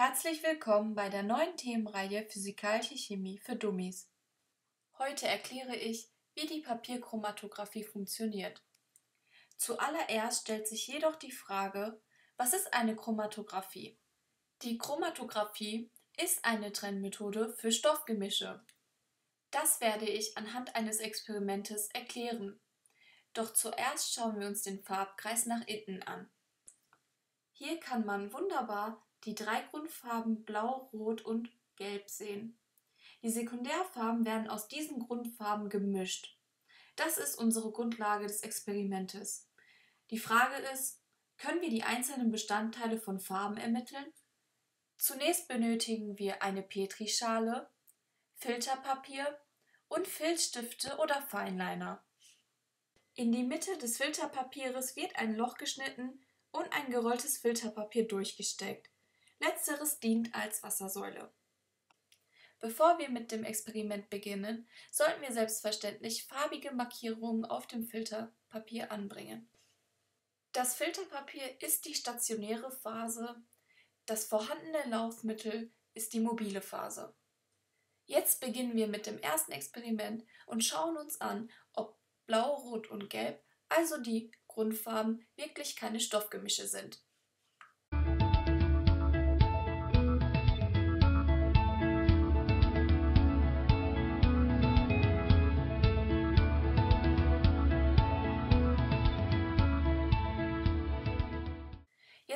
Herzlich willkommen bei der neuen Themenreihe Physikalische Chemie für Dummies. Heute erkläre ich, wie die Papierchromatographie funktioniert. Zuallererst stellt sich jedoch die Frage, was ist eine Chromatographie? Die Chromatographie ist eine Trennmethode für Stoffgemische. Das werde ich anhand eines Experimentes erklären. Doch zuerst schauen wir uns den Farbkreis nach innen an. Hier kann man wunderbar die drei Grundfarben Blau, Rot und Gelb sehen. Die Sekundärfarben werden aus diesen Grundfarben gemischt. Das ist unsere Grundlage des Experimentes. Die Frage ist, können wir die einzelnen Bestandteile von Farben ermitteln? Zunächst benötigen wir eine Petrischale, Filterpapier und Filzstifte oder Feinliner. In die Mitte des Filterpapieres wird ein Loch geschnitten und ein gerolltes Filterpapier durchgesteckt. Letzteres dient als Wassersäule. Bevor wir mit dem Experiment beginnen, sollten wir selbstverständlich farbige Markierungen auf dem Filterpapier anbringen. Das Filterpapier ist die stationäre Phase, das vorhandene Laufmittel ist die mobile Phase. Jetzt beginnen wir mit dem ersten Experiment und schauen uns an, ob Blau, Rot und Gelb, also die Grundfarben, wirklich keine Stoffgemische sind.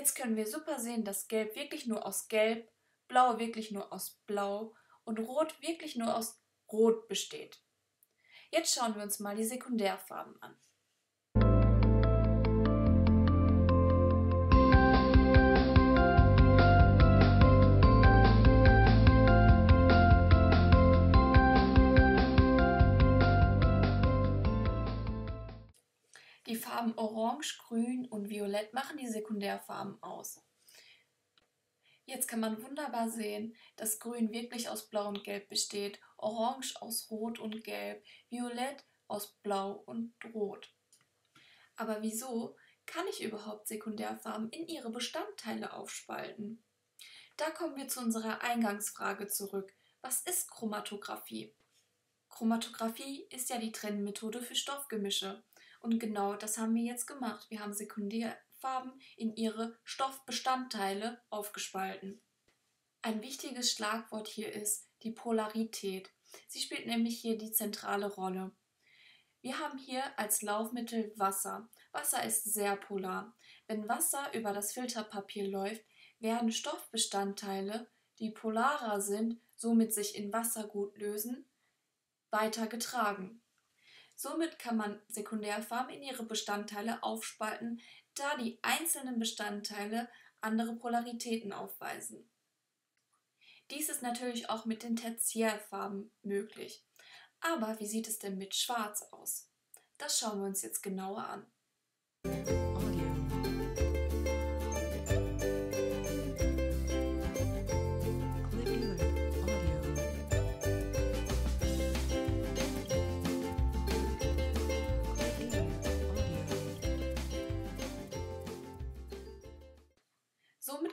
Jetzt können wir super sehen, dass Gelb wirklich nur aus Gelb, Blau wirklich nur aus Blau und Rot wirklich nur aus Rot besteht. Jetzt schauen wir uns mal die Sekundärfarben an. Die Farben Orange, Grün und Violett machen die Sekundärfarben aus. Jetzt kann man wunderbar sehen, dass Grün wirklich aus Blau und Gelb besteht, Orange aus Rot und Gelb, Violett aus Blau und Rot. Aber wieso kann ich überhaupt Sekundärfarben in ihre Bestandteile aufspalten? Da kommen wir zu unserer Eingangsfrage zurück. Was ist Chromatographie? Chromatographie ist ja die Trennmethode für Stoffgemische. Und genau das haben wir jetzt gemacht. Wir haben Sekundärfarben in ihre Stoffbestandteile aufgespalten. Ein wichtiges Schlagwort hier ist die Polarität. Sie spielt nämlich hier die zentrale Rolle. Wir haben hier als Laufmittel Wasser. Wasser ist sehr polar. Wenn Wasser über das Filterpapier läuft, werden Stoffbestandteile, die polarer sind, somit sich in Wasser gut lösen, weiter getragen. Somit kann man Sekundärfarben in ihre Bestandteile aufspalten, da die einzelnen Bestandteile andere Polaritäten aufweisen. Dies ist natürlich auch mit den Tertiärfarben möglich. Aber wie sieht es denn mit Schwarz aus? Das schauen wir uns jetzt genauer an.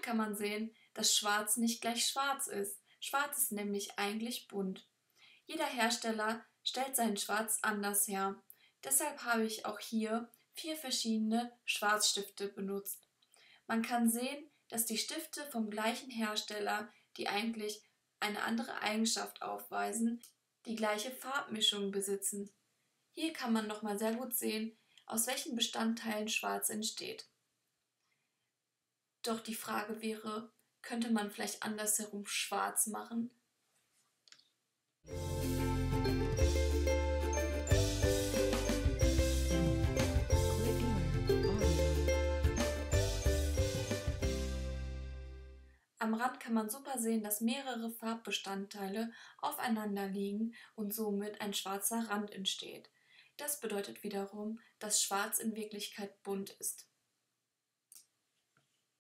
Kann man sehen, dass Schwarz nicht gleich schwarz ist. Schwarz ist nämlich eigentlich bunt. Jeder Hersteller stellt sein Schwarz anders her. Deshalb habe ich auch hier vier verschiedene Schwarzstifte benutzt. Man kann sehen, dass die Stifte vom gleichen Hersteller, die eigentlich eine andere Eigenschaft aufweisen, die gleiche Farbmischung besitzen. Hier kann man nochmal sehr gut sehen, aus welchen Bestandteilen Schwarz entsteht. Doch die Frage wäre, könnte man vielleicht andersherum schwarz machen? Am Rand kann man super sehen, dass mehrere Farbbestandteile aufeinander liegen und somit ein schwarzer Rand entsteht. Das bedeutet wiederum, dass Schwarz in Wirklichkeit bunt ist.